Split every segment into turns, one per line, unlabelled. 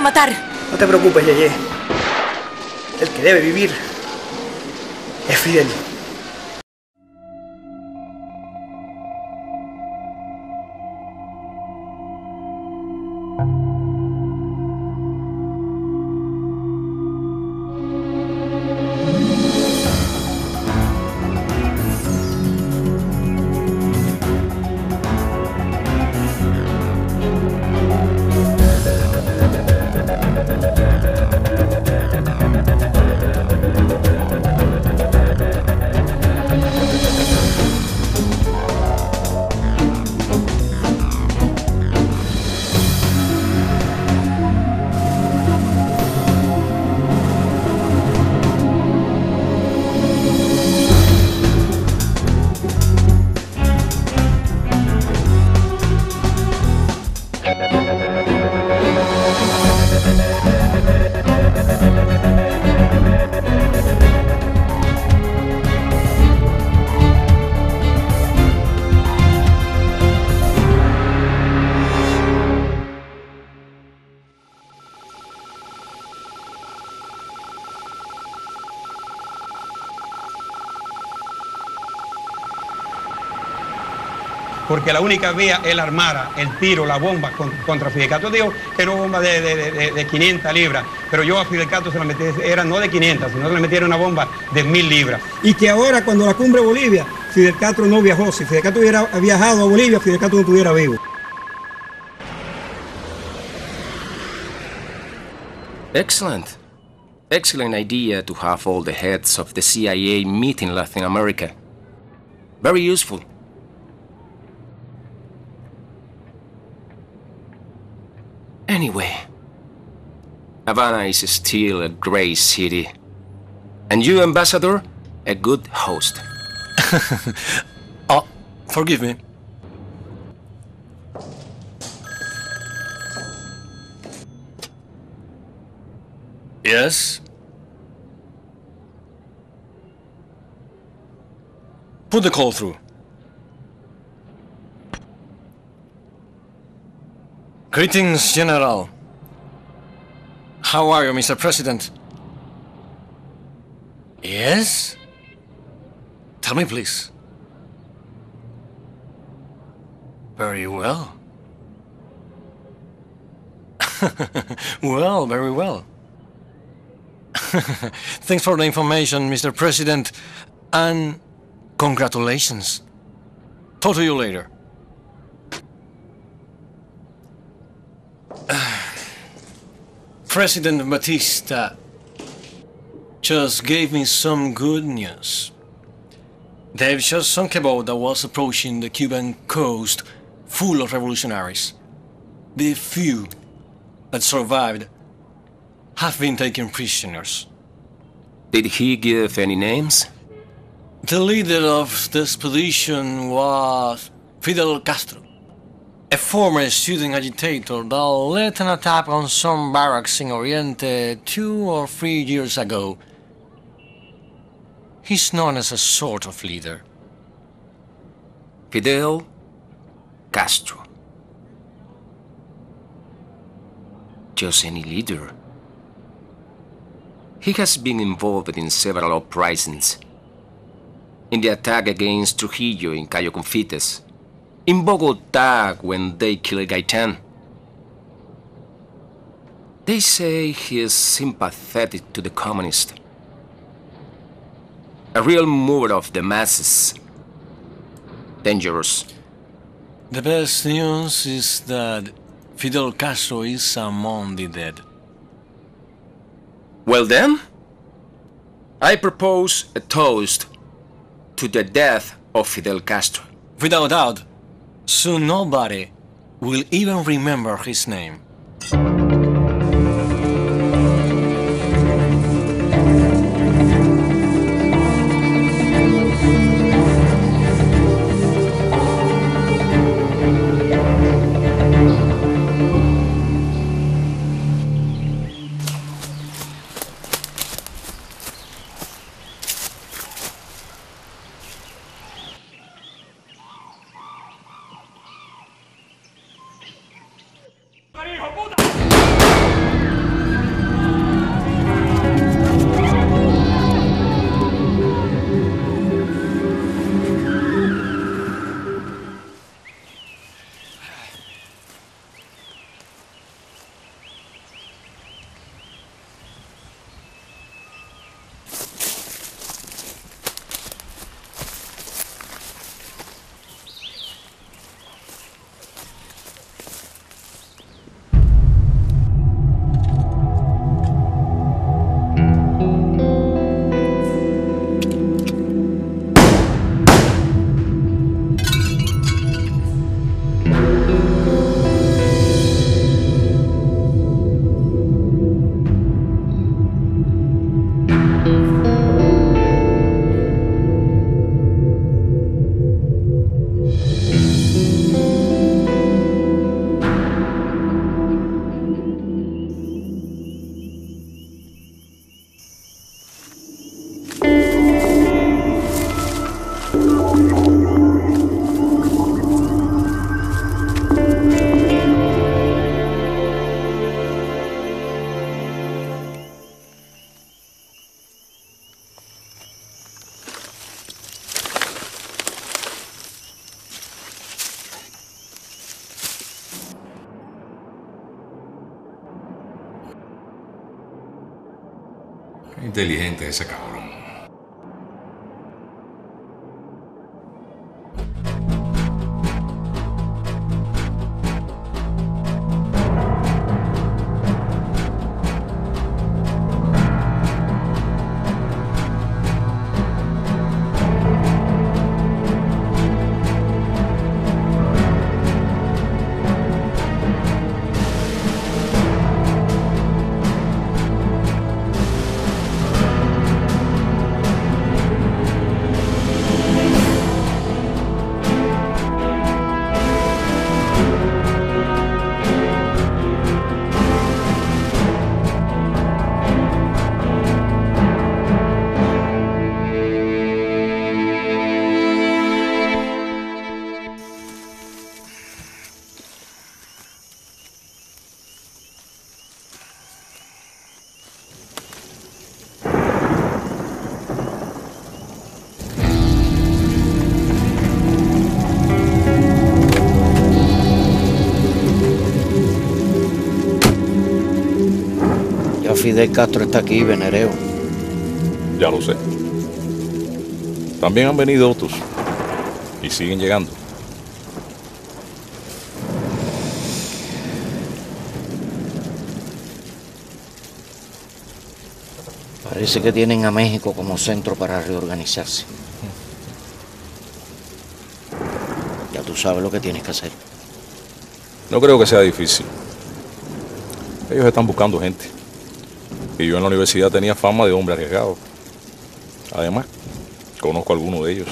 matar.
No te preocupes, Yeye. El que debe vivir es Fidel.
Porque la única vía él armara el tiro, la bomba con- contra Fidel Castro. Dijo que no bomba de, de- de- de 500 libras, pero yo a Fidel Castro se la metí, era no de 500, sino que le metieron una bomba de 1000 libras.
Y que ahora cuando la cumbre Bolivia, Fidel Castro no viajó. Si Fidel Castro hubiera viajado a Bolivia, Fidel Castro no estuviera vivo.
Excellent. Excellent idea to have all the heads of the CIA meet in Latin America. Very useful. Havana is still a great city. And you, Ambassador, a good host.
Oh, forgive me. Yes? Put the call through. Greetings, General. How are you, Mr. President? Yes? Tell me, please. Very well. well, very well. Thanks for the information, Mr. President, and congratulations. Talk to you later. President Batista just gave me some good news. They've just sunk a boat that was approaching the Cuban coast full of revolutionaries. The few that survived have been taken prisoners.
Did he give any names?
The leader of the expedition was Fidel Castro, a former student agitator that led an attack on some barracks in Oriente two or three years ago. He's known as a sort of leader.
Fidel Castro. Just any leader. He has been involved in several uprisings. In the attack against Trujillo in Cayo Confites. In Bogota when they killed Gaitan. They say he is sympathetic to the communists. A real mover of the masses. Dangerous.
The best news is that Fidel Castro is among the dead.
Well then, I propose a toast to the death of Fidel Castro.
Without doubt, soon nobody will even remember his name.
Inteligente ese cabrón.
Fidel Castro está aquí, venereo.
Ya lo sé. También han venido otros. Y siguen llegando.
Parece que tienen a México como centro para reorganizarse. Ya tú sabes lo que tienes que hacer.
No creo que sea difícil. Ellos están buscando gente. Y yo en la universidad tenía fama de hombre arriesgado. Además, conozco a alguno de ellos.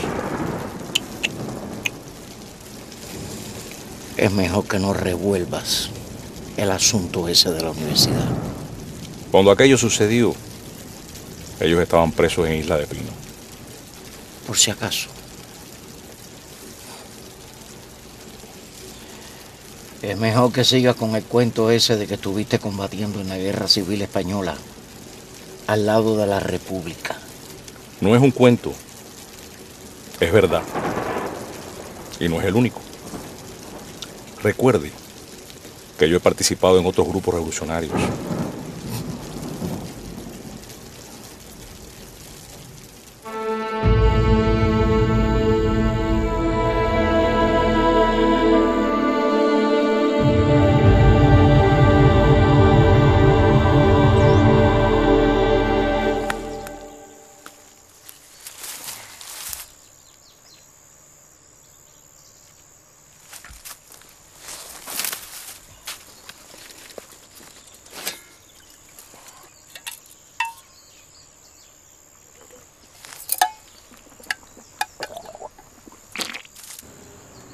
Es mejor que no revuelvas el asunto ese de la universidad.
Cuando aquello sucedió, ellos estaban presos en Isla de Pino.
Por si acaso. Es mejor que sigas con el cuento ese de que estuviste combatiendo en la guerra civil española al lado de la República.
No es un cuento. Es verdad. Y no es el único. Recuerde que yo he participado en otros grupos revolucionarios.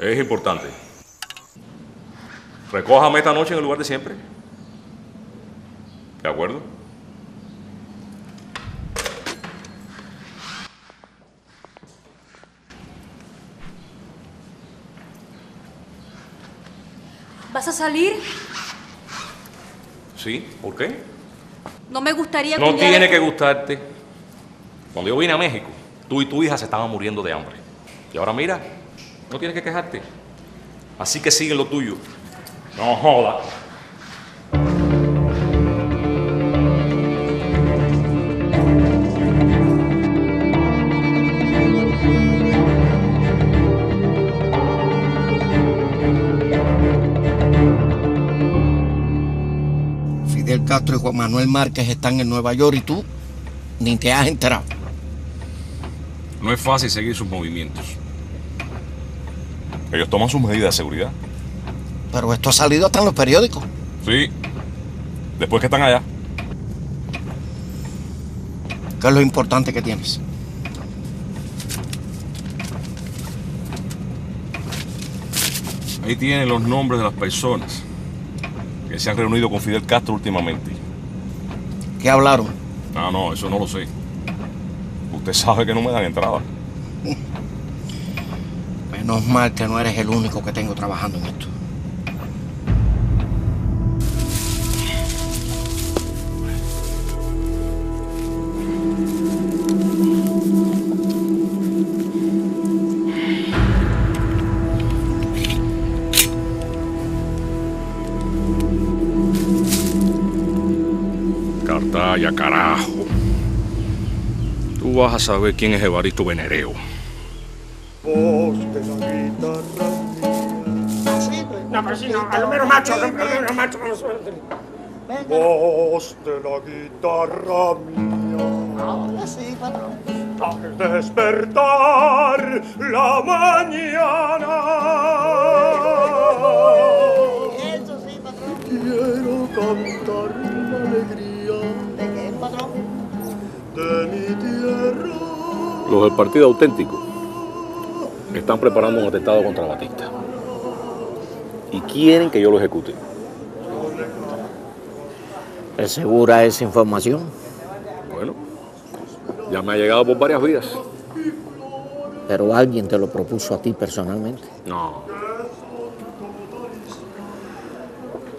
Es importante. Recójame esta noche en el lugar de siempre. ¿De acuerdo?
¿Vas a salir?
Sí, ¿por qué?
No me gustaría
No tiene que gustarte. Cuando yo vine a México, tú y tu hija se estaban muriendo de hambre. Y ahora mira, no tienes que quejarte. Así que sigue lo tuyo. No joda.
Fidel Castro y Juan Manuel Márquez están en Nueva York y tú ni te has enterado.
No es fácil seguir sus movimientos. Ellos toman sus medidas de seguridad.
Pero esto ha salido hasta en los periódicos.
Sí. Después que están allá.
¿Qué es lo importante que tienes?
Ahí tienen los nombres de las personas que se han reunido con Fidel Castro últimamente.
¿Qué hablaron?
Ah, no, eso no lo sé. Usted sabe que no me dan entrada.
Menos mal que no eres el único que tengo trabajando en esto.
Cartaya, carajo. Tú vas a saber quién es Evaristo Venereo.
Menos macho, a lo menos macho.
Voz de la guitarra mía.
Ahora sí, patrón.
Al despertar la mañana.
Eso sí, patrón.
Quiero cantar la alegría
¿De qué, patrón?
de mi tierra.
Los del Partido Auténtico están preparando un atentado contra Batista. Y quieren que yo lo ejecute.
¿Es segura esa información?
Bueno, ya me ha llegado por varias vías.
Pero alguien te lo propuso a ti personalmente.
No,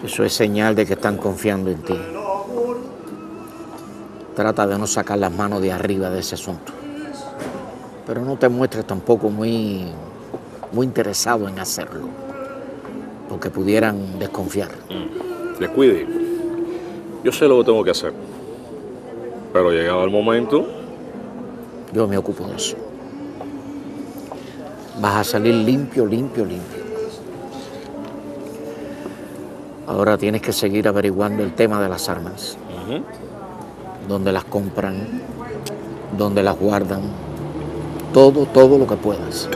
Eso es señal de que están confiando en ti. Trata de no sacar las manos de arriba de ese asunto. Pero no te muestres tampoco muy, muy interesado en hacerlo. Porque pudieran desconfiar.
descuide. Yo sé lo que tengo que hacer. Pero llegado el momento,
Yo me ocupo de eso. Vas a salir limpio, limpio, limpio. Ahora tienes que seguir averiguando el tema de las armas. Dónde las compran, dónde las guardan. Todo, todo lo que puedas.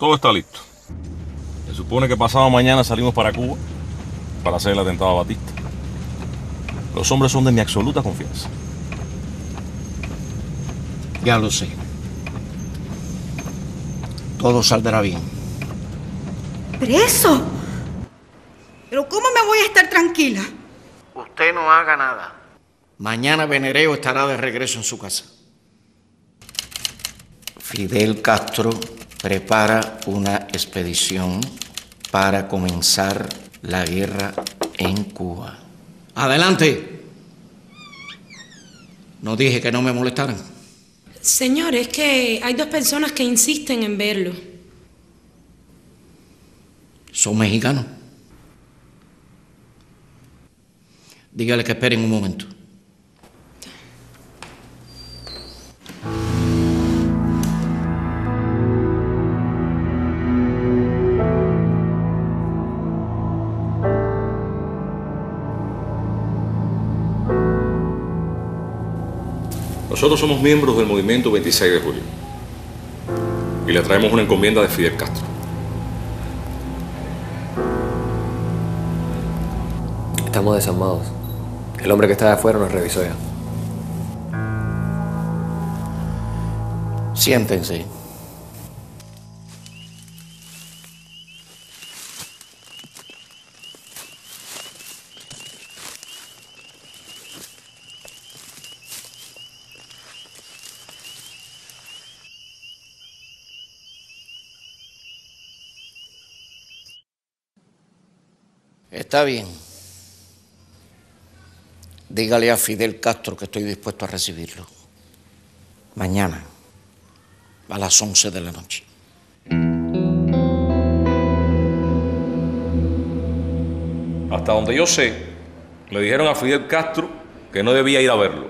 Todo está listo. Se supone que pasado mañana salimos para Cuba para hacer el atentado a Batista. Los hombres son de mi absoluta confianza.
Ya lo sé. Todo saldrá bien.
¿Preso? ¿Pero cómo me voy a estar tranquila?
Usted no haga nada. Mañana Venereo estará de regreso en su casa. Fidel Castro prepara una expedición para comenzar la guerra en Cuba. Adelante. No dije que no me molestaran.
Señor, es que hay dos personas que insisten en verlo.
Son mexicanos. Dígale que esperen un momento.
Nosotros somos miembros del movimiento 26 de julio y le traemos una encomienda de Fidel Castro.
Estamos desarmados. El hombre que estaba afuera nos revisó ya.
Siéntense. Está bien. Dígale a Fidel Castro que estoy dispuesto a recibirlo. Mañana, a las 11 de la noche.
Hasta donde yo sé, le dijeron a Fidel Castro que no debía ir a verlo.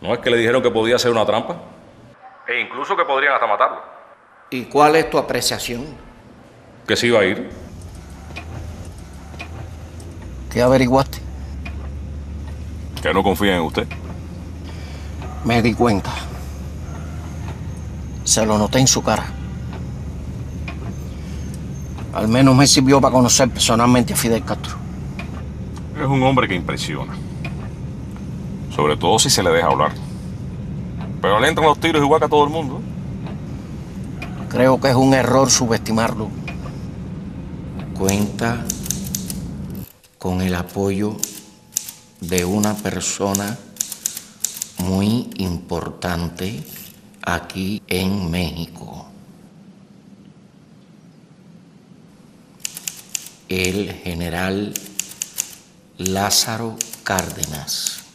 ¿No es que le dijeron que podía ser una trampa? E incluso que podrían hasta matarlo.
¿Y cuál es tu apreciación?
Que se iba a ir.
¿Qué averiguaste?
Que no confían en usted.
Me di cuenta. Se lo noté en su cara. Al menos me sirvió para conocer personalmente a Fidel Castro.
Es un hombre que impresiona. Sobre todo si se le deja hablar. Pero le entran los tiros igual que a todo el mundo.
Creo que es un error subestimarlo. Cuenta con el apoyo de una persona muy importante aquí en México. El general Lázaro Cárdenas.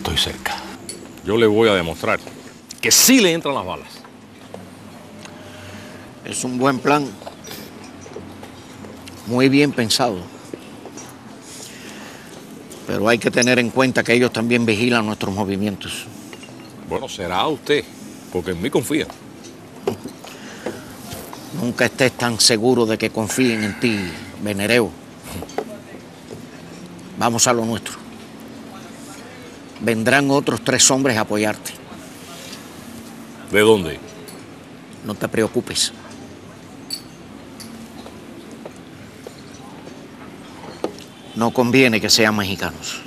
Estoy cerca. Yo le voy a demostrar que sí le entran las balas.
Es un buen plan. Muy bien pensado. Pero hay que tener en cuenta que ellos también vigilan nuestros movimientos.
Bueno, será usted, porque en mí confía.
Nunca estés tan seguro de que confíen en ti, Venereo. Vamos a lo nuestro. Vendrán otros tres hombres a apoyarte.
¿De dónde?
No te preocupes. No conviene que sean mexicanos.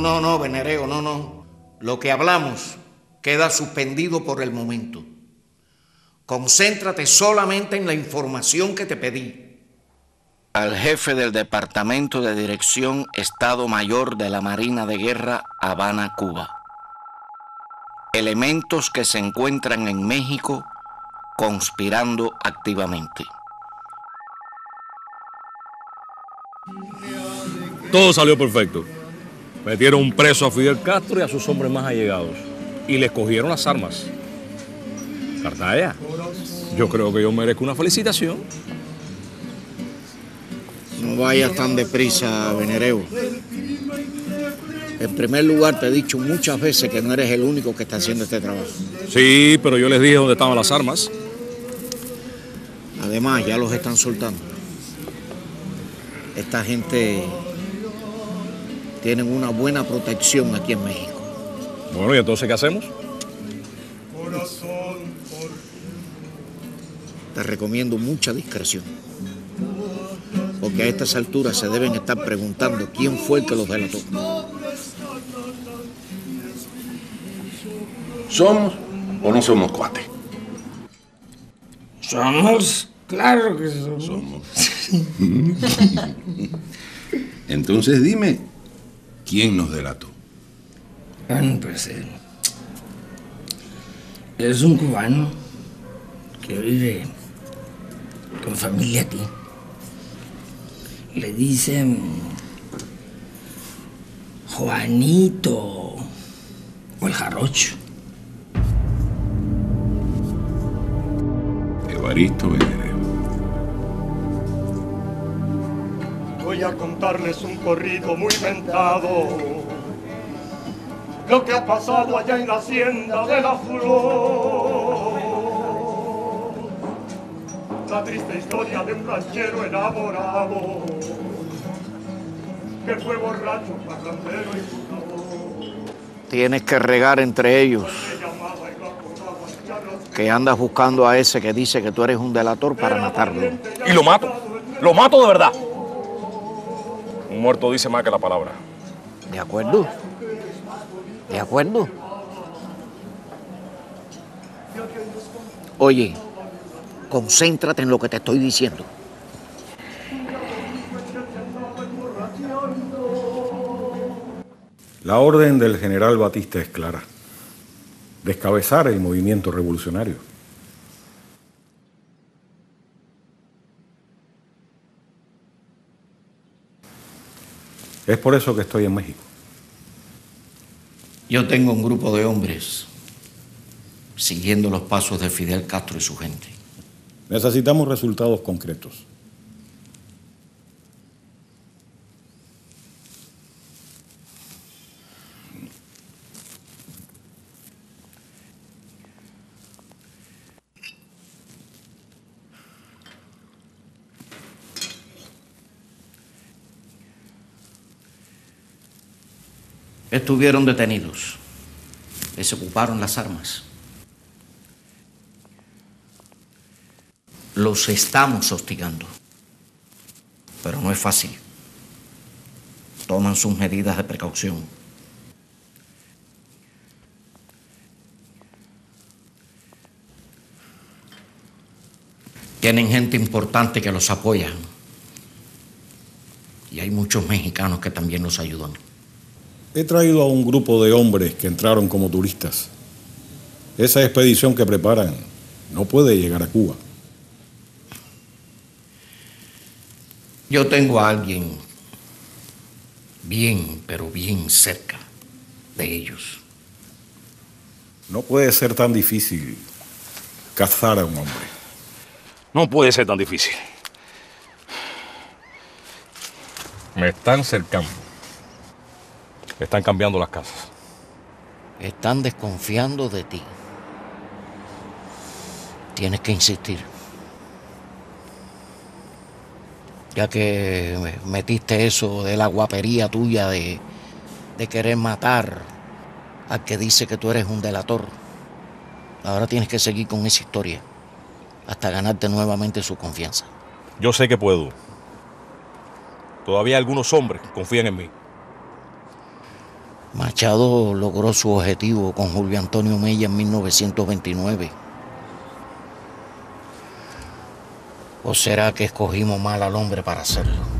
No, no, Venereo, no, no. Lo que hablamos queda suspendido por el momento. Concéntrate solamente en la información que te pedí. Al jefe del Departamento de Dirección Estado Mayor de la Marina de Guerra, Habana, Cuba. Elementos que se encuentran en México conspirando activamente.
Todo salió perfecto. Metieron preso a Fidel Castro y a sus hombres más allegados. Y les cogieron las armas. Cartaya, yo creo que yo merezco una felicitación.
No vayas tan deprisa, Venereo. En primer lugar, te he dicho muchas veces que no eres el único que está haciendo este trabajo.
Sí, pero yo les dije dónde estaban las armas.
Además, ya los están soltando. Esta gente tienen una buena protección aquí en México.
Bueno, ¿y entonces qué hacemos?
Te recomiendo mucha discreción. Porque a estas alturas se deben estar preguntando quién fue el que los delató.
¿Somos o no somos cuates?
Somos, claro que somos.
Entonces dime, ¿quién nos delató?
Bueno, pues él. Es un cubano que vive con familia aquí. Le dicen Juanito o el Jarocho.
Evaristo Venereo.
Voy a contarles un corrido muy inventado. Lo que ha pasado allá en la hacienda de la flor. La triste historia de un ranchero enamorado. Que fue borracho, parrandero y jugador.
Tienes que regar entre ellos que andas buscando a ese que dice que tú eres un delator para matarlo.
Y lo mato. Lo mato de verdad. Un muerto dice más que la palabra.
¿De acuerdo? ¿De acuerdo? Oye, concéntrate en lo que te estoy diciendo.
La orden del general Batista es clara. Descabezar el movimiento revolucionario. Es por eso que estoy en México.
Yo tengo un grupo de hombres siguiendo los pasos de Fidel Castro y su gente.
Necesitamos resultados concretos.
Estuvieron detenidos. Les ocuparon las armas. Los estamos hostigando. Pero no es fácil. Toman sus medidas de precaución. Tienen gente importante que los apoya. Y hay muchos mexicanos que también los ayudan.
He traído a un grupo de hombres que entraron como turistas. Esa expedición que preparan no puede llegar a Cuba.
Yo tengo a alguien bien, pero bien cerca de ellos.
No puede ser tan difícil cazar a un hombre.
No puede ser tan difícil. Me están cercando. Están cambiando las casas.
Están desconfiando de ti. Tienes que insistir. Ya que metiste eso de la guapería tuya de, de querer matar al que dice que tú eres un delator. Ahora tienes que seguir con esa historia hasta ganarte nuevamente su confianza.
Yo sé que puedo. Todavía algunos hombres confían en mí.
Machado logró su objetivo con Julio Antonio Mella en 1929. ¿O será que escogimos mal al hombre para hacerlo?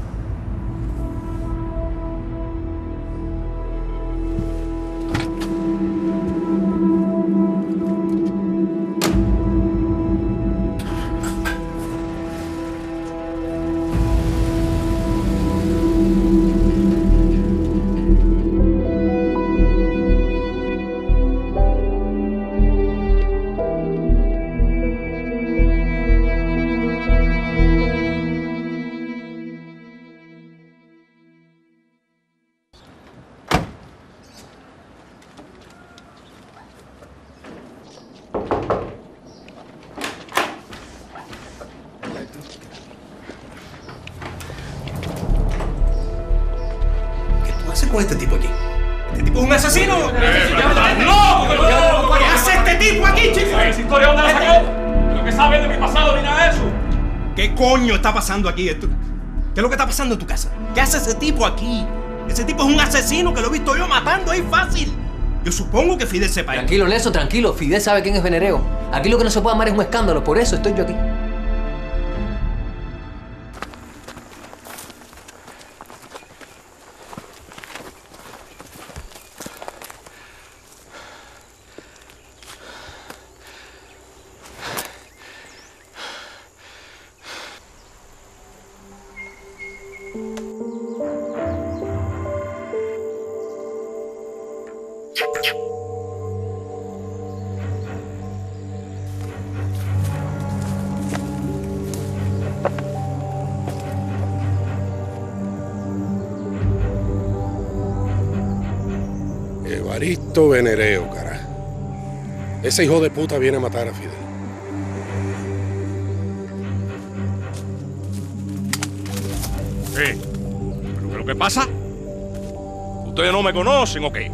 Pasando aquí? ¿Qué es lo que está pasando en tu casa? ¿Qué hace ese tipo aquí? Ese tipo es un asesino que lo he visto yo matando ahí fácil. Yo supongo que Fidel sepa.
Tranquilo, Nelson, tranquilo. Fidel sabe quién es Venereo. Aquí lo que no se puede amar es un escándalo, por eso estoy yo aquí.
Ese hijo de puta viene a matar a Fidel.
¿Qué? ¿Pero qué es lo que pasa? ¿Ustedes no me conocen o qué?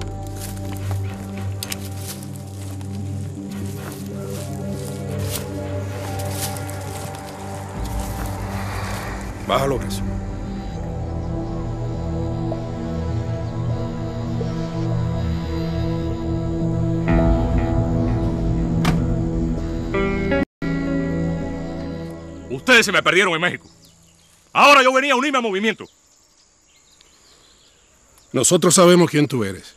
Bájalo.
Ustedes se me perdieron en México. Ahora yo venía a unirme al movimiento.
Nosotros sabemos quién tú eres,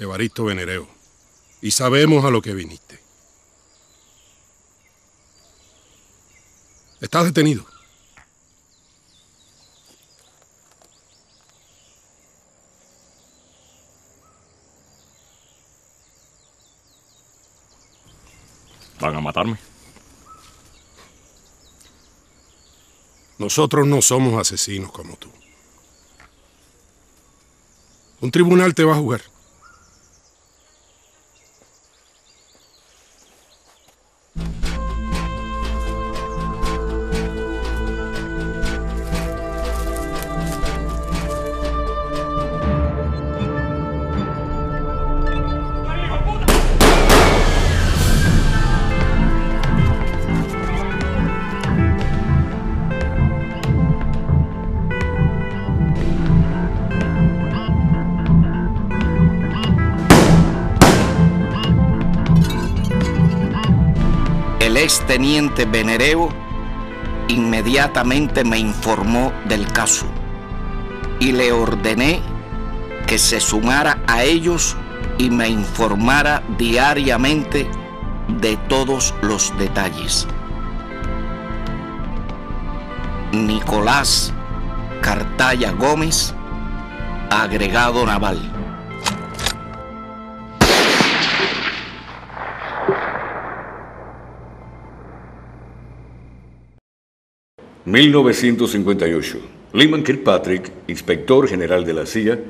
Evaristo Venereo, y sabemos a lo que viniste. Estás detenido.
Van a matarme.
Nosotros no somos asesinos como tú. Un tribunal te va a jugar.
Exteniente Venereo inmediatamente me informó del caso y le ordené que se sumara a ellos y me informara diariamente de todos los detalles. Nicolás Cartaya Gómez, agregado naval.
1958. Lyman Kirkpatrick, inspector general de la CIA,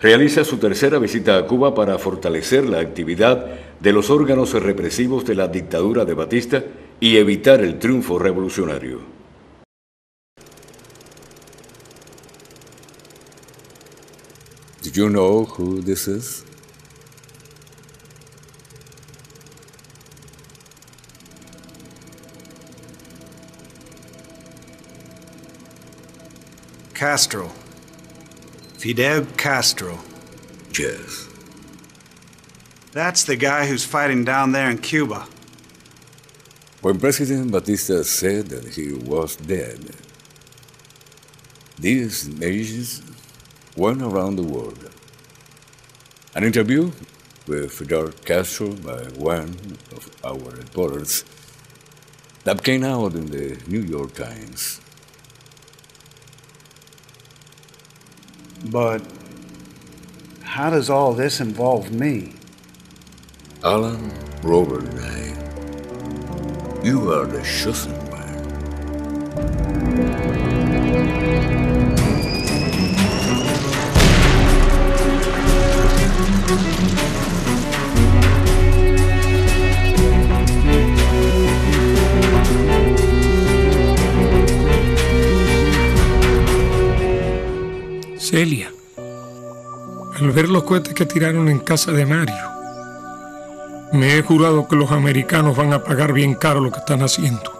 realiza su tercera visita a Cuba para fortalecer la actividad de los órganos represivos de la dictadura de Batista y evitar el triunfo revolucionario.
Do you know who this is?
Castro. Fidel Castro.
Yes.
That's the guy who's fighting down there in Cuba.
When President Batista said that he was dead, these nations went around the world. An interview with Fidel Castro by one of our reporters that came out in the New York Times.
But how does all this involve me?
Alan Robert you are the chosen
Celia, al ver los cohetes que tiraron en casa de Mario, me he jurado que los americanos van a pagar bien caro lo que están haciendo.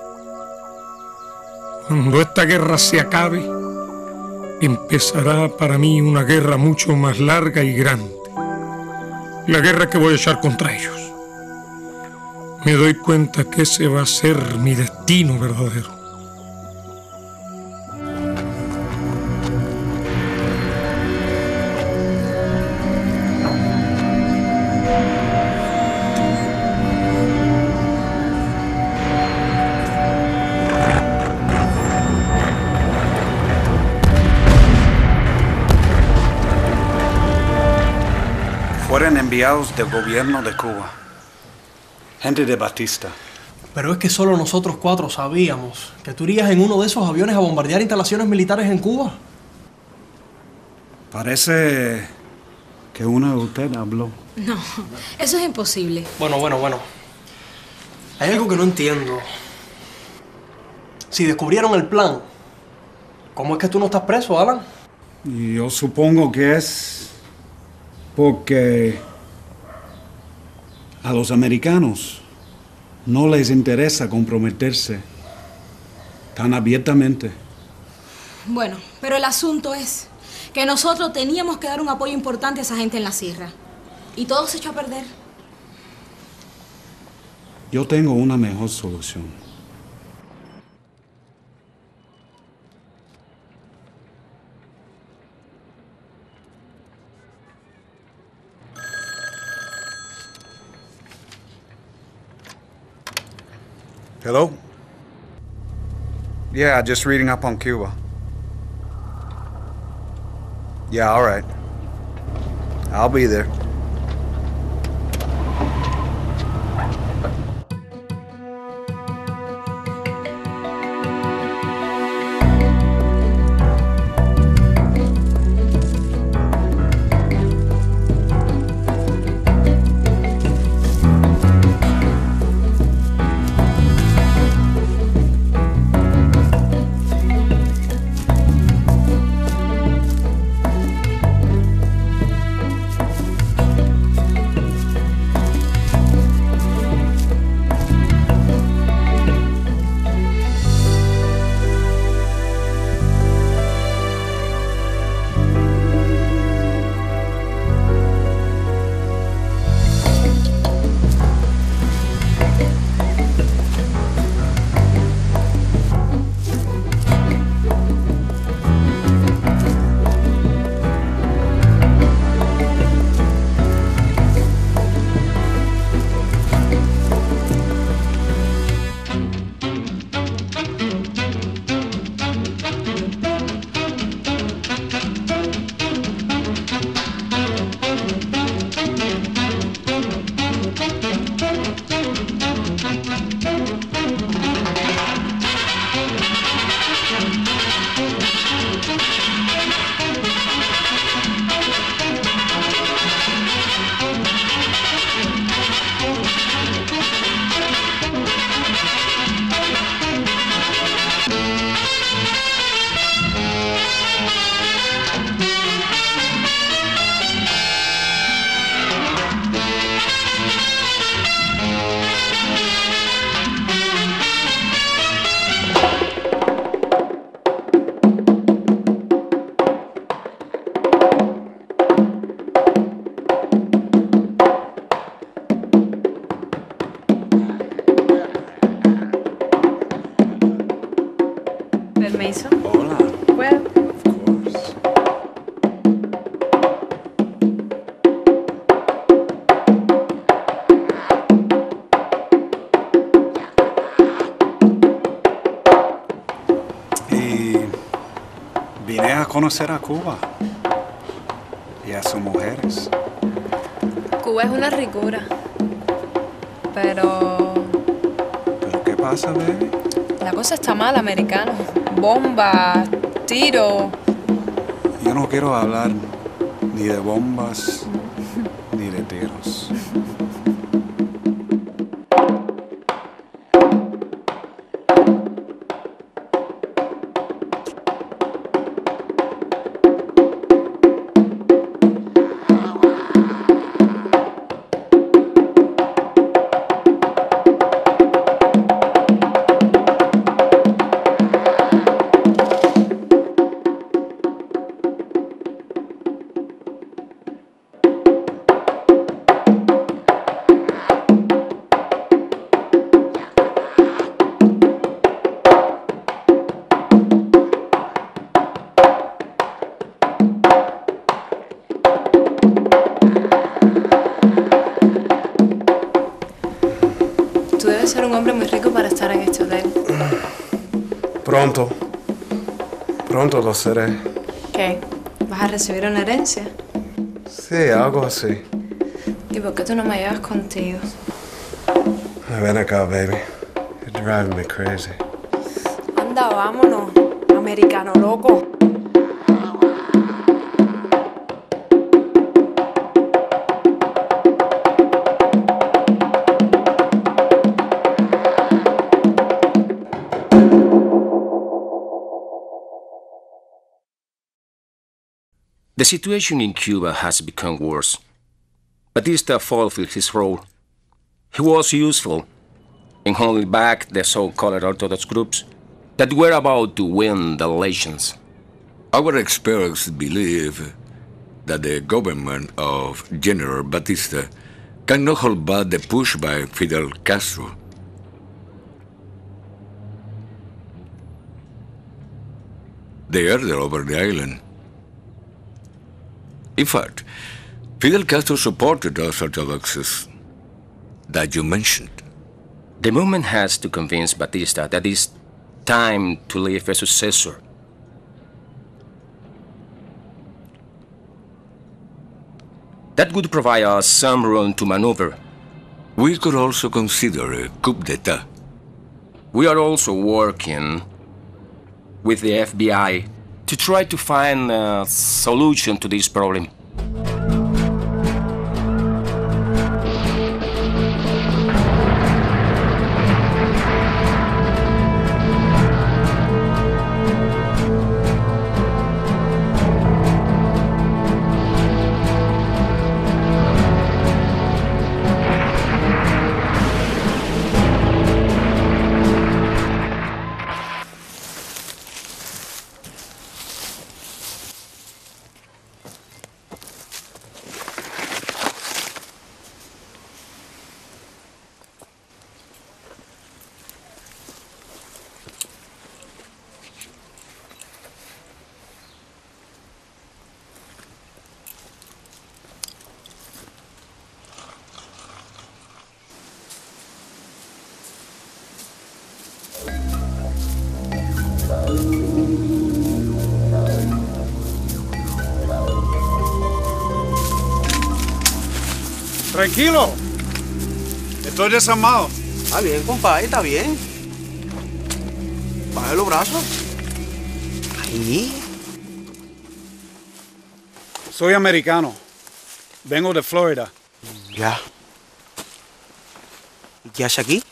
Cuando esta guerra se acabe, empezará para mí una guerra mucho más larga y grande. La guerra que voy a echar contra ellos. Me doy cuenta que ese va a ser mi destino verdadero.
Del gobierno de Cuba. Gente de Batista.
Pero es que solo nosotros cuatro sabíamos que tú irías en uno de esos aviones a bombardear instalaciones militares en Cuba.
Parece que uno de ustedes habló.
No, eso es imposible.
Bueno, bueno, bueno. Hay algo que no entiendo. Si descubrieron el plan, ¿cómo es que tú no estás preso, Alan?
Yo supongo que es porque a los americanos no les interesa comprometerse tan abiertamente.
Bueno, pero el asunto es que nosotros teníamos que dar un apoyo importante a esa gente en la sierra. Y todo se echó a perder.
Yo tengo una mejor solución. Hello? Yeah, just reading up on Cuba. Yeah, all right. I'll be there. Conocer a Cuba y a sus mujeres.
Cuba es una ricura. Pero
¿Pero qué pasa, baby?
la cosa está mal, americano. Bombas, tiro.
Yo no quiero hablar ni de bombas ni de tiros. Seré.
¿Qué? ¿Vas a recibir una herencia?
Sí, algo así.
¿Y por qué tú no me llevas contigo?
Ven acá, baby. You're driving me crazy.
The situation in Cuba has become worse. Batista fulfilled his role. He was useful in holding back the so-called Orthodox groups that were about to win the elections.
Our experts believe that the government of General Batista cannot hold back the push by Fidel Castro. They are there over the island. In fact, Fidel Castro supported those Orthodoxies that you mentioned.
The movement has to convince Batista that it's time to leave a successor. That would provide us some room to maneuver.
We could also consider a coup d'etat.
We are also working with the FBI to try to find a solution to this problem.
Tranquilo. Estoy desarmado.
Está bien, compadre, está bien. Baja los brazos. Ahí.
Soy americano. Vengo de Florida.
Ya. ¿Y qué hace aquí?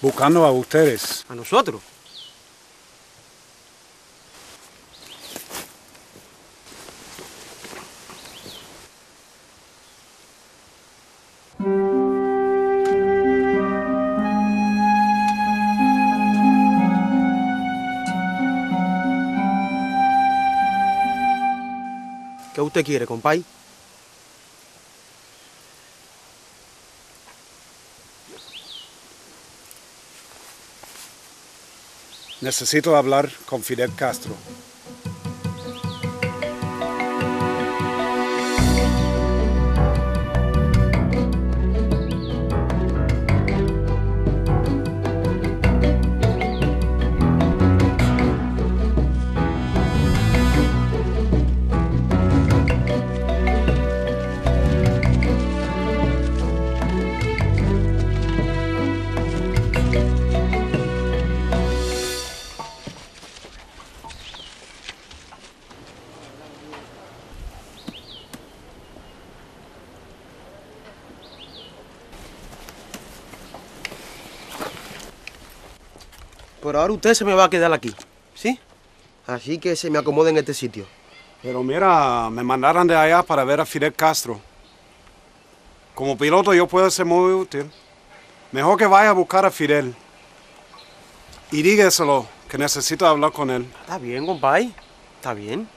Buscando a ustedes.
¿A nosotros? Usted quiere, compay?
Necesito hablar con Fidel Castro.
Ahora usted se me va a quedar aquí, ¿sí? Así que se me acomode en este sitio.
Pero mira, me mandaron de allá para ver a Fidel Castro. Como piloto yo puedo ser muy útil. Mejor que vaya a buscar a Fidel. Y dígaselo, que necesito hablar con él.
Está bien, compadre. Está bien.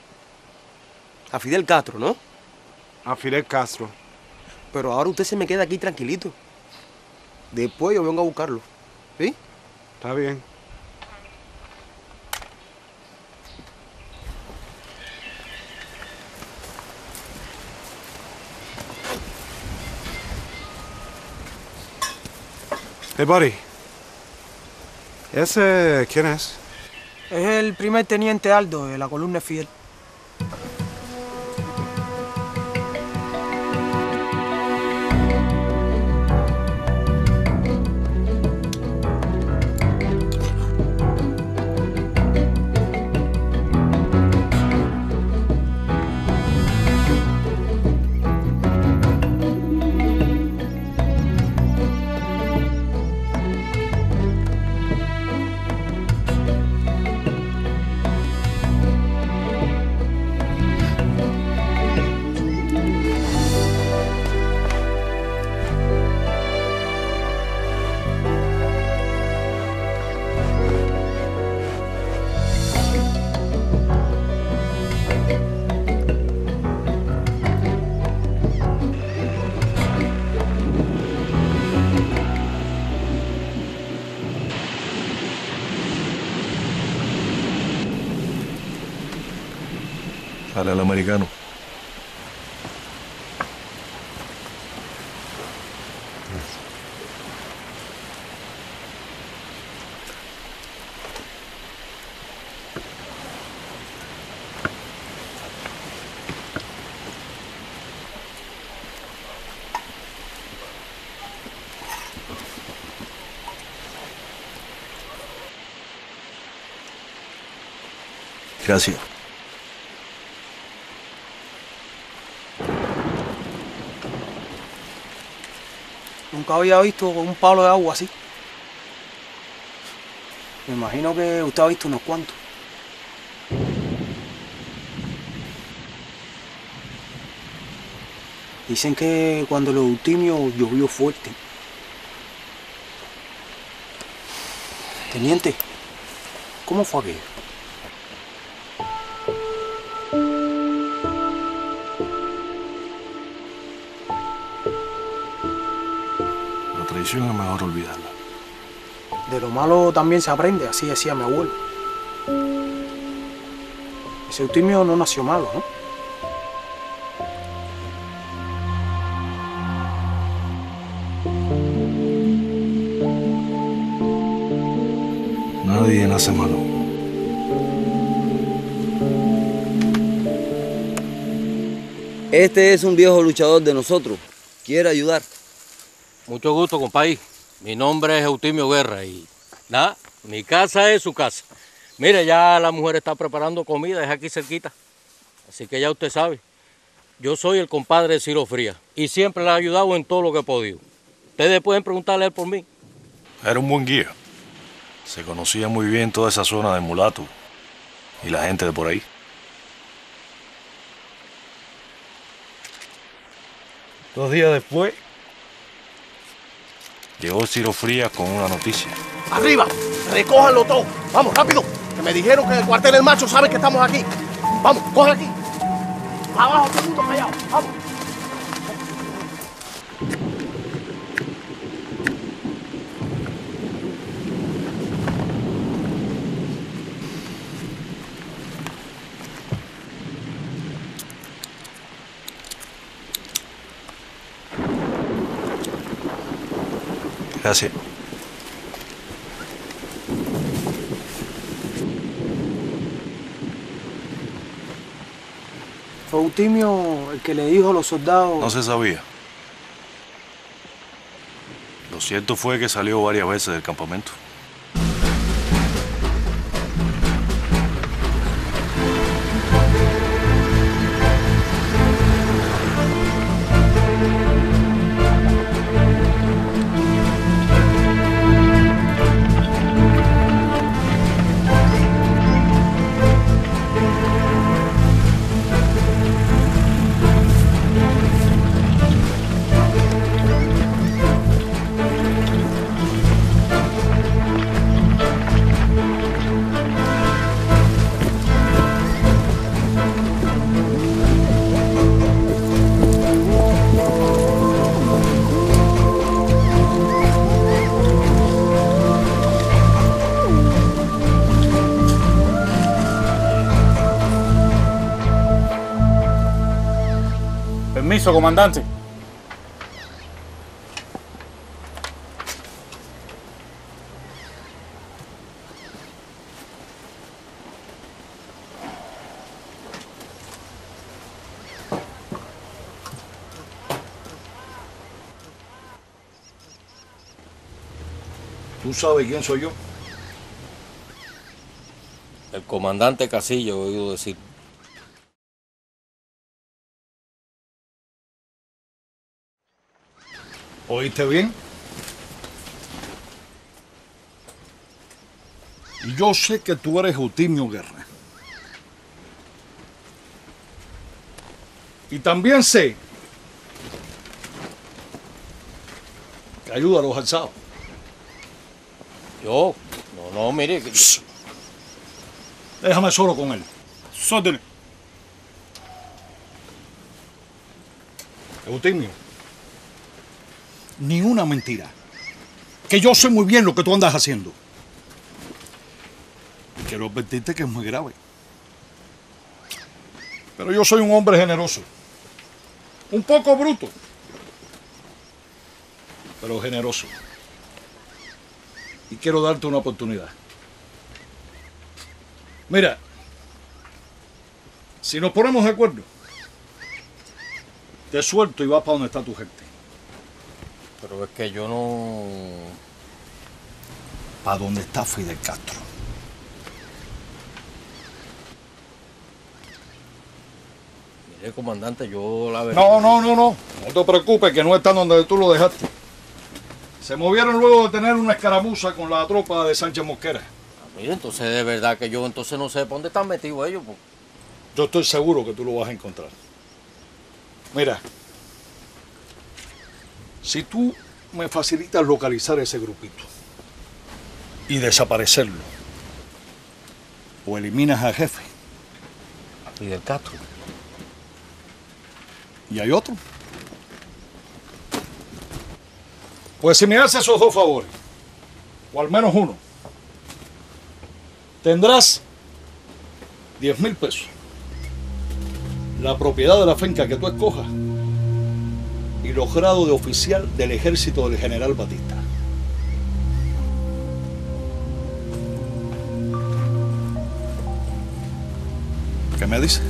A Fidel Castro, ¿no?
A Fidel Castro.
Pero ahora usted se me queda aquí tranquilito. Después yo vengo a buscarlo. ¿Sí?
Está bien. Hey, buddy. ¿Ese quién es?
Es el primer teniente Aldo de la columna Fidel.
Sale al americano. Gracias.
Nunca había visto un palo de agua así. Me imagino que usted ha visto unos cuantos. Dicen que cuando los ultimios llovió fuerte. Teniente, ¿cómo fue aquello?
Es mejor olvidarla.
De lo malo también se aprende, así decía mi abuelo. Ese Eutimio no nació malo, ¿no?
Nadie nace malo.
Este es un viejo luchador de nosotros. Quiere ayudar.
Mucho gusto, compadre. Mi nombre es Eutimio Guerra y nada, mi casa es su casa. Mire, ya la mujer está preparando comida, es aquí cerquita. Así que ya usted sabe. Yo soy el compadre de Ciro Fría y siempre le he ayudado en todo lo que he podido. Ustedes pueden preguntarle por mí.
Era un buen guía. Se conocía muy bien toda esa zona de Mulato y la gente de por ahí. Dos días después, llegó Ciro Frías con una noticia.
¡Arriba! ¡Recójanlo todo! ¡Vamos, rápido! Que me dijeron que en el cuartel del macho sabe que estamos aquí. ¡Vamos, coge aquí! ¡Abajo, todo el mundo callado! ¡Vamos!
Gracias.
Fue Eutimio el que le dijo a los soldados...
No se sabía. Lo cierto fue que salió varias veces del campamento.
Permiso, comandante.
¿Tú sabes quién soy yo?
El comandante Casillo, he oído decir.
¿Oíste bien? Y yo sé que tú eres Eutimio Guerra. Y también sé que ayuda a los alzados.
Yo, no, no, mire. que-
Déjame solo con él.
Sótene.
Eutimio, ni una mentira. Que yo sé muy bien lo que tú andas haciendo. Y quiero advertirte que es muy grave. Pero yo soy un hombre generoso. Un poco bruto. Pero generoso. Y quiero darte una oportunidad. Mira, si nos ponemos de acuerdo, te suelto y vas para donde está tu gente.
Pero es que yo no.
Para donde está Fidel Castro.
Mire, comandante, yo la verdad.
No, no, no, no. No te preocupes que no están donde tú lo dejaste. Se movieron luego de tener una escaramuza con la tropa de Sánchez Mosquera.
Mire, entonces de verdad que yo entonces no sé por dónde están metidos ellos. pues.
Yo estoy seguro que tú lo vas a encontrar. Mira, si tú me facilitas localizar ese grupito y desaparecerlo, o eliminas al jefe,
a Fidel Castro,
y hay otro. Pues si me haces esos dos favores, o al menos uno, tendrás 10 mil pesos, la propiedad de la finca que tú escojas y los grados de oficial del ejército del general Batista. ¿Qué me dice?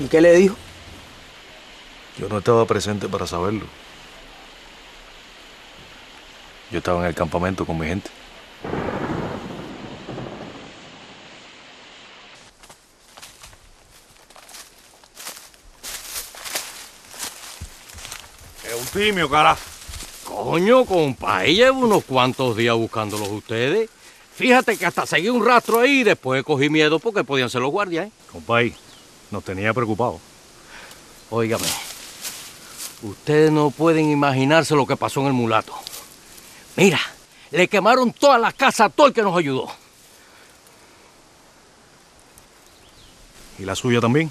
¿Y qué le dijo?
Yo no estaba presente para saberlo. Yo estaba en el campamento con mi gente.
Eutimio, cara. Coño, compa, llevo unos cuantos días buscándolos ustedes. Fíjate que hasta seguí un rastro ahí y después cogí miedo porque podían ser los guardias, ¿eh?
Compay, nos tenía preocupados.
Óigame, ustedes no pueden imaginarse lo que pasó en el mulato. Mira, le quemaron todas las casas a todo el que nos ayudó.
¿Y la suya también?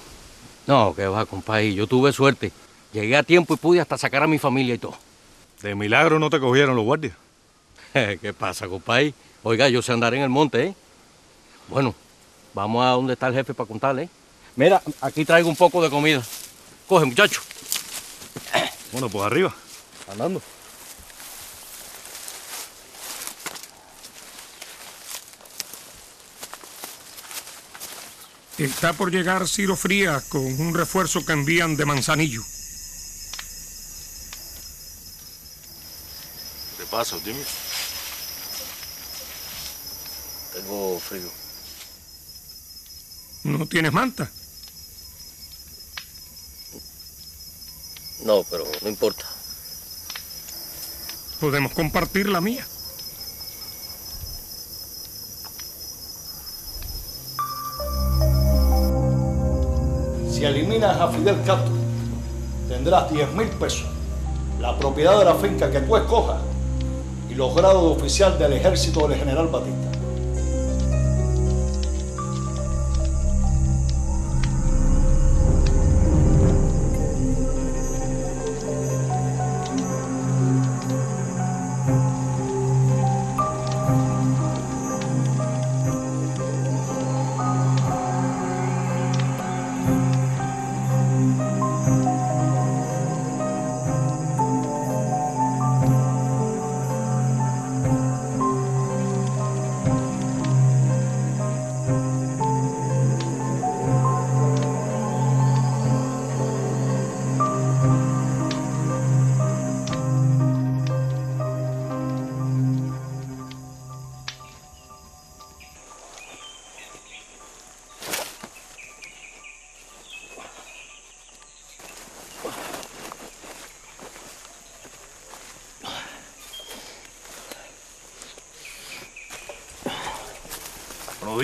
No, que va, compadre. Yo tuve suerte. Llegué a tiempo y pude hasta sacar a mi familia y todo.
De milagro no te cogieron los guardias.
¿Qué pasa, compadre? Oiga, yo sé andar en el monte, ¿eh? Bueno, vamos a donde está el jefe para contarle, ¿eh? Mira, aquí traigo un poco de comida. Coge, muchacho.
Bueno, pues arriba.
Andando.
Está por llegar Ciro Frías con un refuerzo que envían de Manzanillo.
¿Qué pasa, dime?
Tengo frío.
¿No tienes manta?
No, pero no importa.
Podemos compartir la mía.
Si eliminas a Fidel Castro, tendrás 10 mil pesos, la propiedad de la finca que tú escojas y los grados de oficial del ejército del general Batista.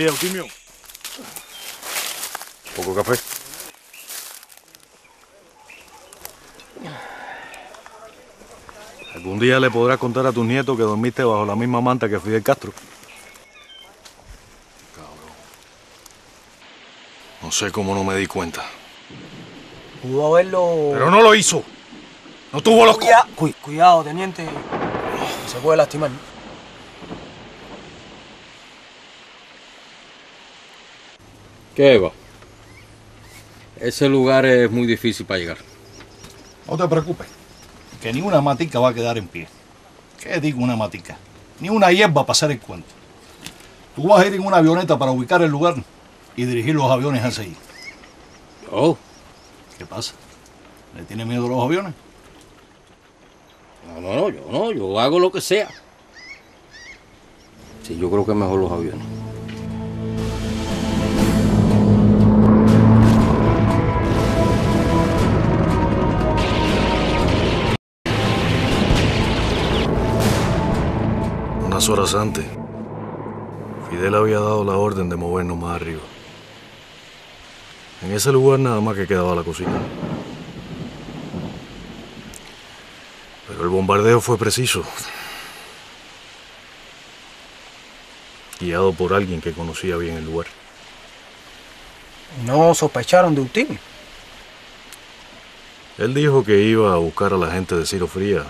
Eutimio.
Poco café.
Algún día le podrás contar a tus nietos que dormiste bajo la misma manta que Fidel Castro. Cabrón. No sé cómo no me di cuenta.
Pudo haberlo.
Pero no lo hizo. No tuvo los...
Cuida- cu- cuidado, teniente. Se puede lastimar.
¿Qué va? Ese lugar es muy difícil para llegar.
No te preocupes, que ni una matica va a quedar en pie. ¿Qué digo una matica? Ni una hierba para hacer el cuento. Tú vas a ir en una avioneta para ubicar el lugar y dirigir los aviones hacia ahí.
Oh.
¿Qué pasa? ¿Le tiene miedo a los aviones?
No, no, no, yo no, yo hago lo que sea. Sí, yo creo que es mejor los aviones.
Unas horas antes, Fidel había dado la orden de movernos más arriba. En ese lugar nada más que quedaba la cocina. Pero el bombardeo fue preciso. Guiado por alguien que conocía bien el lugar.
No sospecharon de Eutimio.
Él dijo que iba a buscar a la gente de Ciro Fría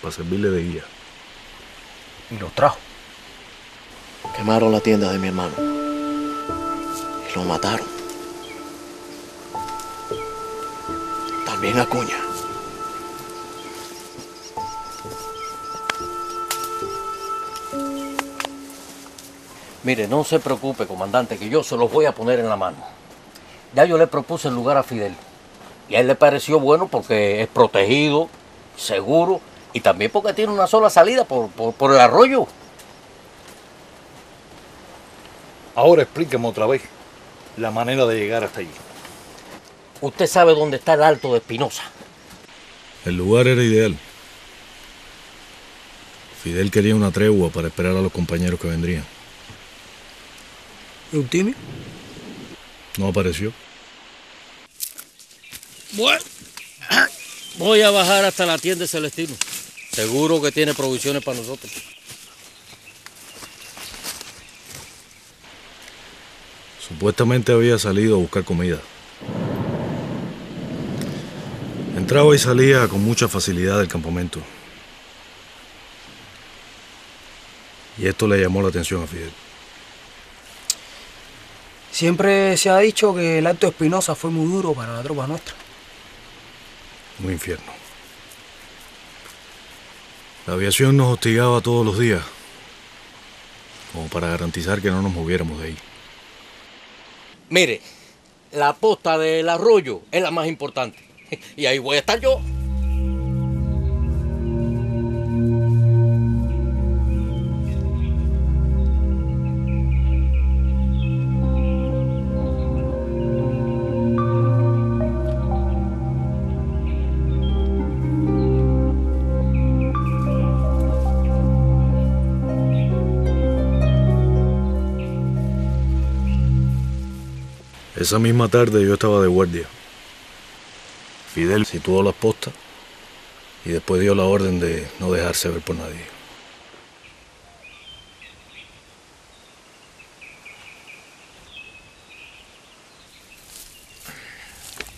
para servirle de guía.
Y los trajo.
Quemaron la tienda de mi hermano. Y lo mataron. También a Cuña.
Mire, no se preocupe, comandante, que yo se los voy a poner en la mano. Ya yo le propuse el lugar a Fidel. Y a él le pareció bueno porque es protegido, seguro, y también porque tiene una sola salida por, por- por el arroyo.
Ahora explíqueme otra vez la manera de llegar hasta allí.
Usted sabe dónde está el Alto de Espinosa.
El lugar era ideal. Fidel quería una tregua para esperar a los compañeros que vendrían.
¿Eutimio?
No apareció.
Bueno, voy a bajar hasta la tienda de Celestino. Seguro que tiene provisiones para nosotros.
Supuestamente había salido a buscar comida. Entraba y salía con mucha facilidad del campamento. Y esto le llamó la atención a Fidel.
Siempre se ha dicho que el Alto Espinosa fue muy duro para la tropa nuestra.
Un infierno. La aviación nos hostigaba todos los días, como para garantizar que no nos moviéramos de ahí.
Mire, la posta del arroyo es la más importante. Y ahí voy a estar yo.
Esa misma tarde yo estaba de guardia. Fidel situó las postas y después dio la orden de no dejarse ver por nadie.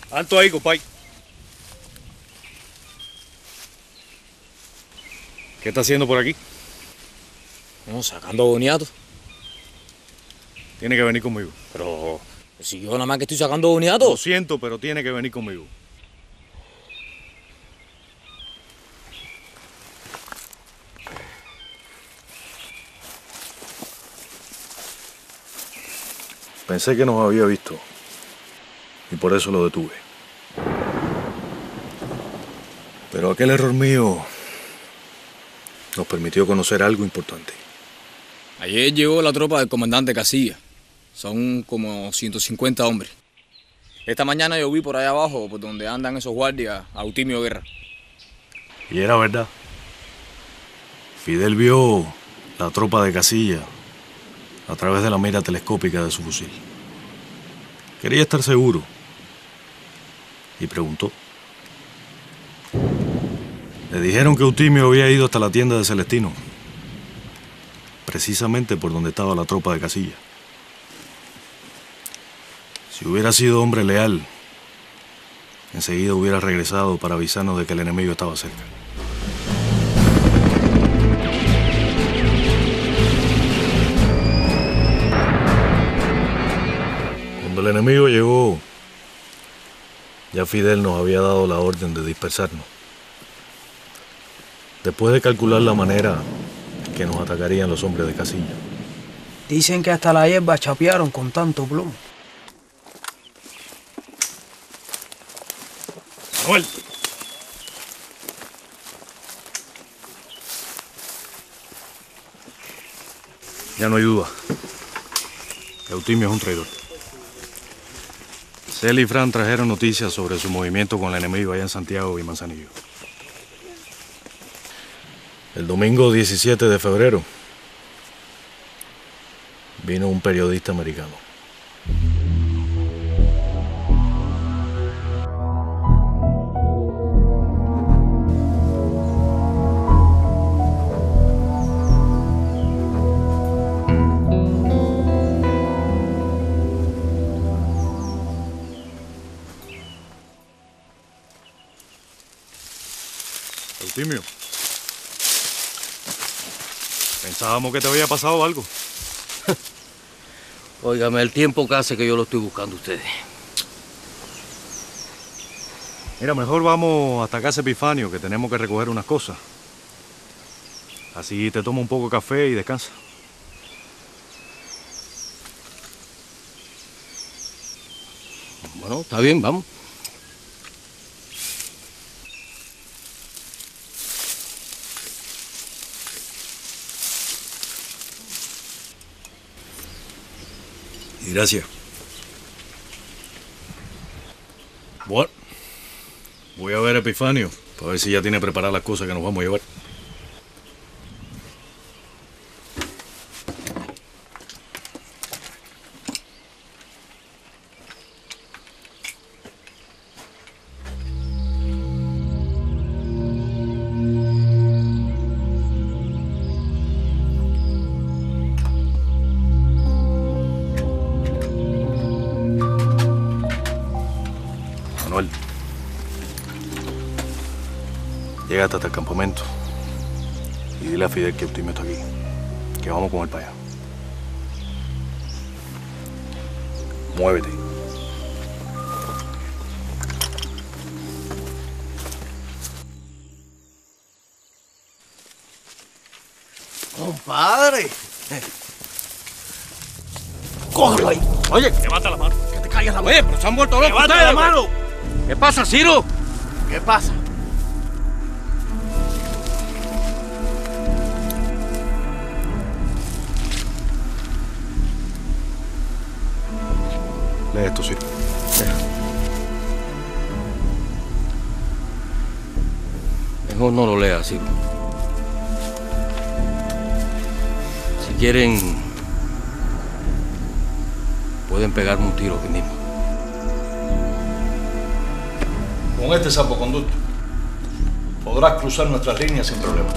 Alto ahí, compay. ¿Qué está haciendo por aquí?
No, sacando boniatos.
Tiene que venir conmigo.
Pero si yo nada más que estoy sacando boniatos.
Lo siento, pero tiene que venir conmigo.
Pensé que nos había visto y por eso lo detuve. Pero aquel error mío nos permitió conocer algo importante.
Ayer llegó la tropa del comandante Casilla. Son como 150 hombres. Esta mañana yo vi por allá abajo, por donde andan esos guardias, a Eutimio Guerra.
Y era verdad. Fidel vio la tropa de Casilla a través de la mira telescópica de su fusil. Quería estar seguro y preguntó. Le dijeron que Eutimio había ido hasta la tienda de Celestino, precisamente por donde estaba la tropa de Casilla. Si hubiera sido hombre leal, enseguida hubiera regresado para avisarnos de que el enemigo estaba cerca. Cuando el enemigo llegó, ya Fidel nos había dado la orden de dispersarnos. Después de calcular la manera que nos atacarían los hombres de Casilla.
Dicen que hasta la hierba chapearon con tanto plomo.
Ya no hay duda. Eutimio es un traidor. Cel y Fran trajeron noticias sobre su movimiento con el enemigo allá en Santiago y Manzanillo.
El domingo 17 de febrero vino un periodista americano.
Pensábamos que te había pasado algo.
Óigame, el tiempo que hace que yo lo estoy buscando a ustedes.
Mira, mejor vamos hasta casa Epifanio, que tenemos que recoger unas cosas. Así te toma un poco de café y descansa.
Bueno, está bien, vamos.
Gracias.
Bueno, voy a ver a Epifanio para ver si ya tiene preparadas las cosas que nos vamos a llevar. Hasta el campamento y dile a Fidel que Eutimio está aquí.
Que vamos con él para allá. Muévete.
Compadre. Cógelo ahí.
Oye, levanta la mano.
Que te caigas la mano.
Oye, pero se han vuelto locos
Levanta la
güey.
mano.
¿Qué pasa, Ciro?
¿Qué pasa?
Lee esto, sí.
Mejor no lo lea, Ciro. Si quieren, pueden pegarme un tiro aquí mismo.
Con este salvoconducto podrás cruzar nuestras líneas sin problema.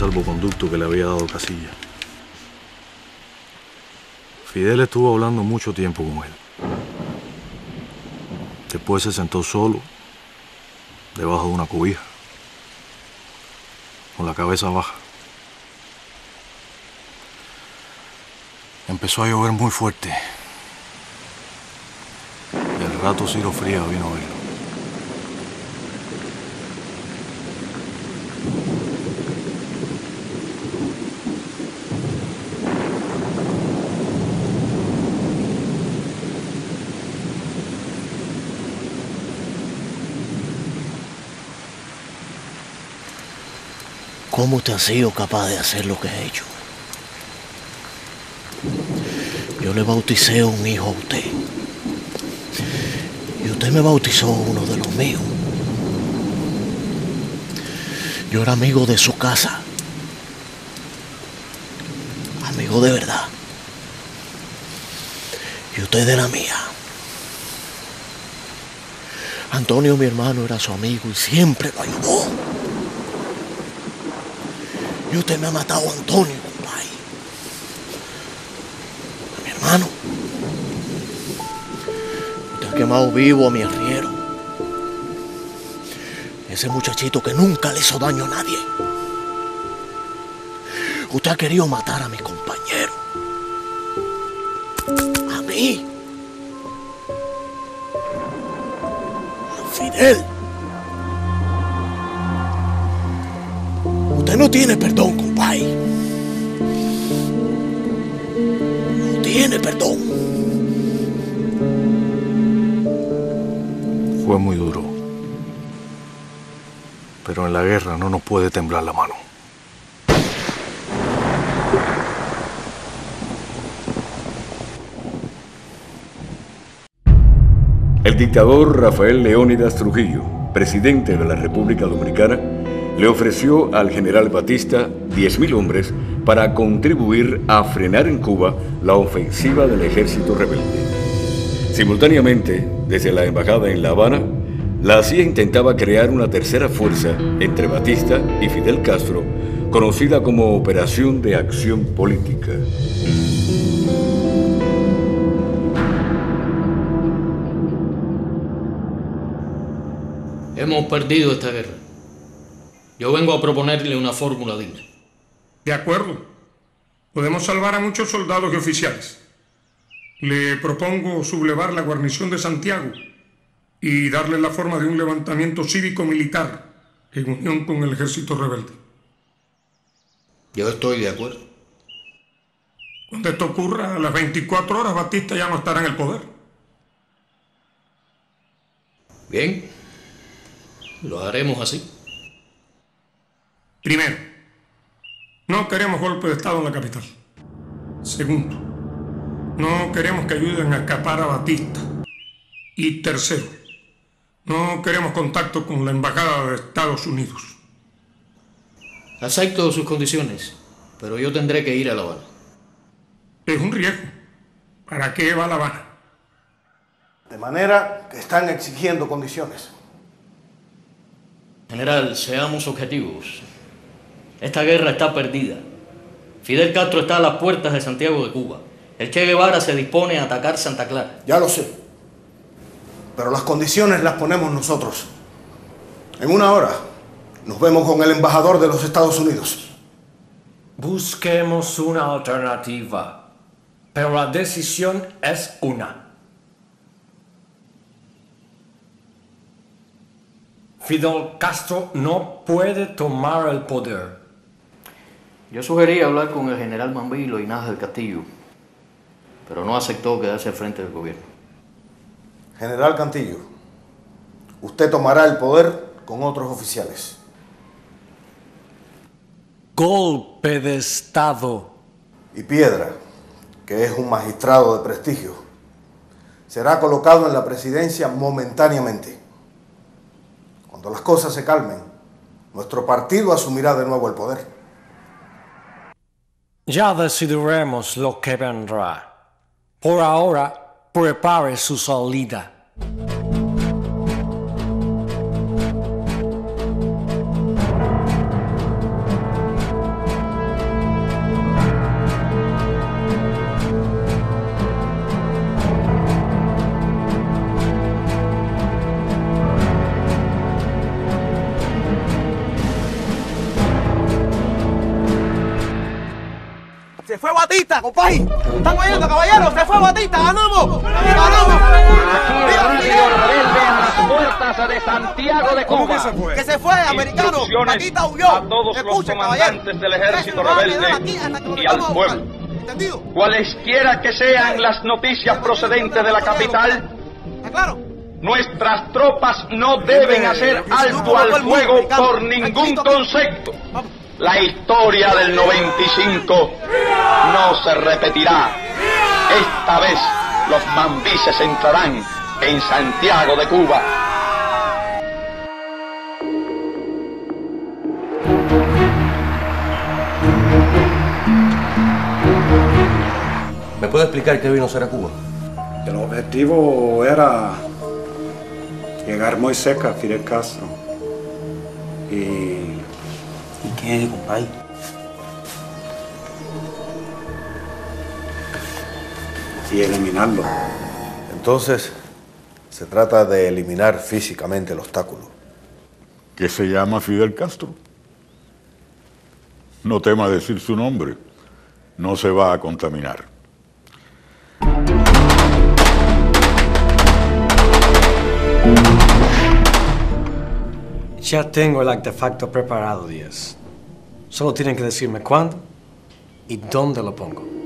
Salvoconducto que le había dado Casilla. Fidel estuvo hablando mucho tiempo con él. Después se sentó solo, debajo de una cobija, con la cabeza baja. Empezó a llover muy fuerte. Y al rato Ciro Fría vino a verlo.
¿Cómo te has sido capaz de hacer lo que has hecho? Yo le bauticé un hijo a usted. Y usted me bautizó uno de los míos. Yo era amigo de su casa. Amigo de verdad. Y usted de la mía. Antonio, mi hermano, era su amigo y siempre lo ayudó. Y usted me ha matado a Antonio, compadre. A mi hermano. Usted ha quemado vivo a mi arriero. Ese muchachito que nunca le hizo daño a nadie. Usted ha querido matar a mi compañero. A mí. A Fidel. Usted no tiene perdón, compadre. No tiene perdón.
Fue muy duro. Pero en la guerra no nos puede temblar la mano.
El dictador Rafael Leónidas Trujillo, presidente de la República Dominicana, le ofreció al general Batista 10.000 hombres para contribuir a frenar en Cuba la ofensiva del ejército rebelde. Simultáneamente, desde la embajada en La Habana, la CIA intentaba crear una tercera fuerza entre Batista y Fidel Castro, conocida como Operación de Acción Política.
Hemos perdido esta guerra. Yo vengo a proponerle una fórmula digna.
De acuerdo. Podemos salvar a muchos soldados y oficiales. Le propongo sublevar la guarnición de Santiago y darle la forma de un levantamiento cívico-militar en unión con el ejército rebelde.
Yo estoy de acuerdo.
Cuando esto ocurra, a las 24 horas Batista ya no estará en el poder.
Bien. Lo haremos así.
Primero, no queremos golpe de Estado en la capital. Segundo, no queremos que ayuden a escapar a Batista. Y tercero, no queremos contacto con la Embajada de Estados Unidos.
Acepto sus condiciones, pero yo tendré que ir a La Habana.
Es un riesgo. ¿Para qué va La Habana?
De manera que están exigiendo condiciones.
General, seamos objetivos. Esta guerra está perdida. Fidel Castro está a las puertas de Santiago de Cuba. El Che Guevara se dispone a atacar Santa Clara.
Ya lo sé. Pero las condiciones las ponemos nosotros. En una hora nos vemos con el embajador de los Estados Unidos.
Busquemos una alternativa, pero la decisión es una. Fidel Castro no puede tomar el poder.
Yo sugerí hablar con el general Mambilo y Naz del Castillo, pero no aceptó quedarse al frente del gobierno.
General Cantillo, usted tomará el poder con otros oficiales.
Golpe de Estado.
Y Piedra, que es un magistrado de prestigio, será colocado en la presidencia momentáneamente. Cuando las cosas se calmen, nuestro partido asumirá de nuevo el poder.
Ya decidiremos lo que vendrá. Por ahora, prepare su salida.
Fue Batista, compadre! ¿Están oyendo, caballeros? ¡Se fue Batista! ¡Ganamos! ¡Ganamos!
puertas de Santiago de
¿Cómo
Cuba.
que se fue? ¡Que se fue, americano! ¡Batista huyó!
a todos los
Escuchen,
comandantes del ejército rebelde y al pueblo.
¿Entendido?
Cualesquiera que sean las noticias procedentes de la capital,
¿Está claro?
nuestras tropas no deben hacer alto al fuego por ningún concepto. La historia del 95 no se repetirá. Esta vez los mambises entrarán en Santiago de Cuba.
¿Me puede explicar qué vino a hacer a Cuba?
El objetivo era llegar muy cerca a Fidel Castro. Y.
¿Y qué, compadre?
Y eliminarlo.
Entonces, se trata de eliminar físicamente el obstáculo.
que se llama Fidel Castro. No tema decir su nombre, no se va a contaminar.
Ya tengo el artefacto preparado, Díaz. Solo tienen que decirme cuándo y dónde lo pongo.